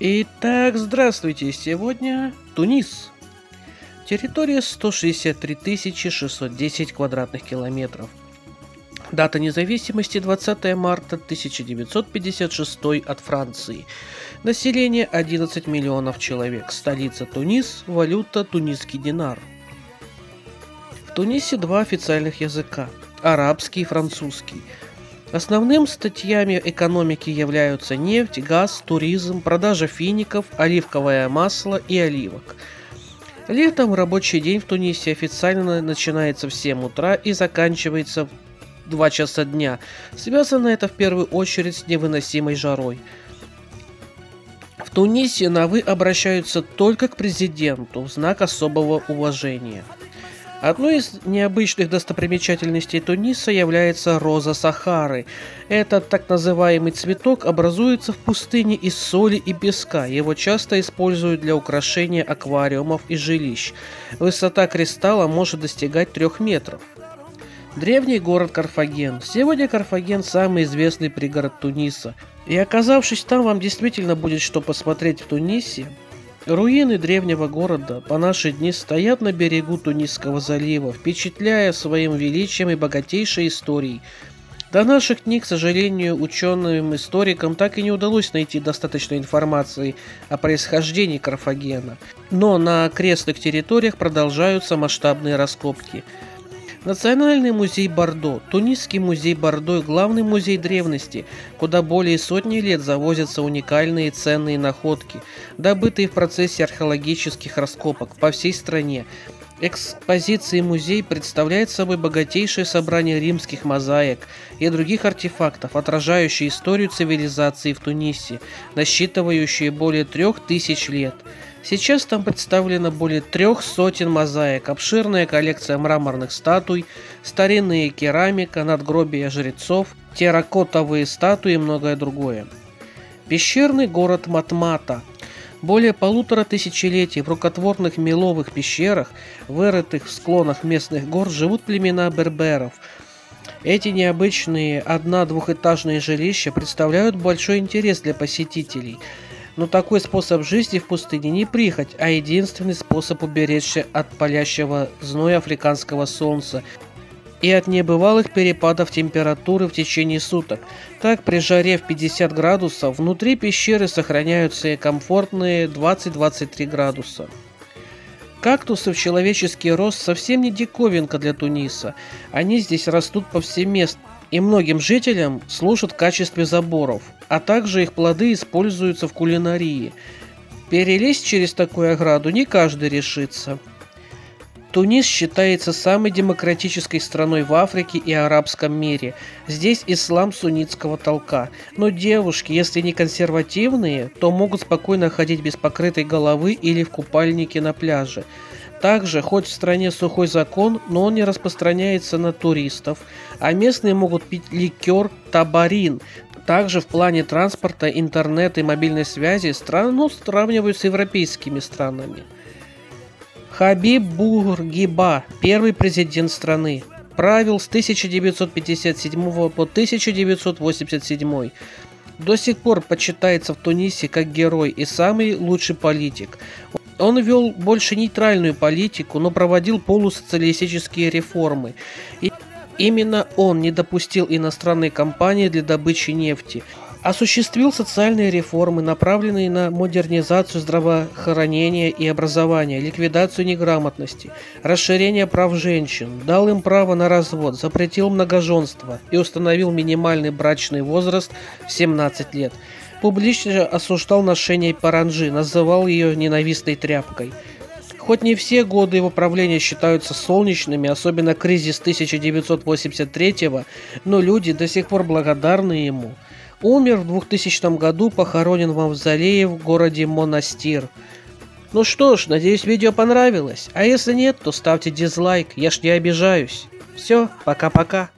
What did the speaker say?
Итак, здравствуйте, сегодня Тунис. Территория 163 610 квадратных километров. Дата независимости 20 марта 1956 от Франции. Население 11 миллионов человек. Столица Тунис, валюта тунисский динар. В Тунисе два официальных языка – арабский и французский – Основным статьями экономики являются нефть, газ, туризм, продажа фиников, оливковое масло и оливок. Летом рабочий день в Тунисе официально начинается в 7 утра и заканчивается в 2 часа дня. Связано это в первую очередь с невыносимой жарой. В Тунисе на «вы» обращаются только к президенту в знак особого уважения – Одной из необычных достопримечательностей Туниса является роза Сахары. Этот так называемый цветок образуется в пустыне из соли и песка. Его часто используют для украшения аквариумов и жилищ. Высота кристалла может достигать трех метров. Древний город Карфаген. Сегодня Карфаген самый известный пригород Туниса. И оказавшись там, вам действительно будет что посмотреть в Тунисе, Руины древнего города по наши дни стоят на берегу Тунисского залива, впечатляя своим величием и богатейшей историей. До наших дней, к сожалению, ученым-историкам так и не удалось найти достаточно информации о происхождении Карфагена. Но на окрестных территориях продолжаются масштабные раскопки – Национальный музей Бордо, Тунисский музей Бордо – главный музей древности, куда более сотни лет завозятся уникальные ценные находки, добытые в процессе археологических раскопок по всей стране. Экспозиции музей представляет собой богатейшее собрание римских мозаик и других артефактов, отражающие историю цивилизации в Тунисе, насчитывающие более трех тысяч лет – Сейчас там представлено более трех сотен мозаик, обширная коллекция мраморных статуй, старинная керамика, надгробия жрецов, терракотовые статуи и многое другое. Пещерный город Матмата. Более полутора тысячелетий в рукотворных меловых пещерах, вырытых в склонах местных гор, живут племена берберов. Эти необычные одна-двухэтажные жилища представляют большой интерес для посетителей – но такой способ жизни в пустыне не прихоть, а единственный способ уберечься от палящего зноя африканского солнца и от небывалых перепадов температуры в течение суток. Так, при жаре в 50 градусов, внутри пещеры сохраняются комфортные 20-23 градуса. Кактусы в человеческий рост совсем не диковинка для Туниса. Они здесь растут повсеместно и многим жителям служат в качестве заборов, а также их плоды используются в кулинарии. Перелезть через такую ограду не каждый решится. Тунис считается самой демократической страной в Африке и арабском мире. Здесь ислам суннитского толка. Но девушки, если не консервативные, то могут спокойно ходить без покрытой головы или в купальнике на пляже. Также, хоть в стране сухой закон, но он не распространяется на туристов, а местные могут пить ликер табарин. Также в плане транспорта, интернета и мобильной связи страну сравнивают с европейскими странами. Хабиб Бургиба, первый президент страны, правил с 1957 по 1987. До сих пор почитается в Тунисе как герой и самый лучший политик. Он вел больше нейтральную политику, но проводил полусоциалистические реформы. И именно он не допустил иностранной компании для добычи нефти. Осуществил социальные реформы, направленные на модернизацию здравоохранения и образования, ликвидацию неграмотности, расширение прав женщин, дал им право на развод, запретил многоженство и установил минимальный брачный возраст в 17 лет – Публично осуждал ношение паранджи, называл ее ненавистной тряпкой. Хоть не все годы его правления считаются солнечными, особенно кризис 1983 но люди до сих пор благодарны ему. Умер в 2000 году, похоронен в мавзолее в городе Монастир. Ну что ж, надеюсь видео понравилось, а если нет, то ставьте дизлайк, я ж не обижаюсь. Все, пока-пока.